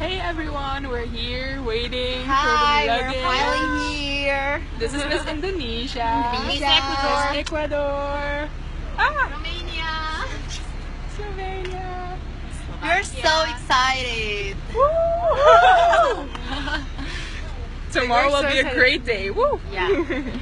Hey everyone, we're here waiting Hi, for the we're finally here. This is Miss Indonesia. Miss Ecuador. Ecuador. Ah, Romania. Slovenia. We're so excited. Tomorrow will be be a great day. Woo! Yeah.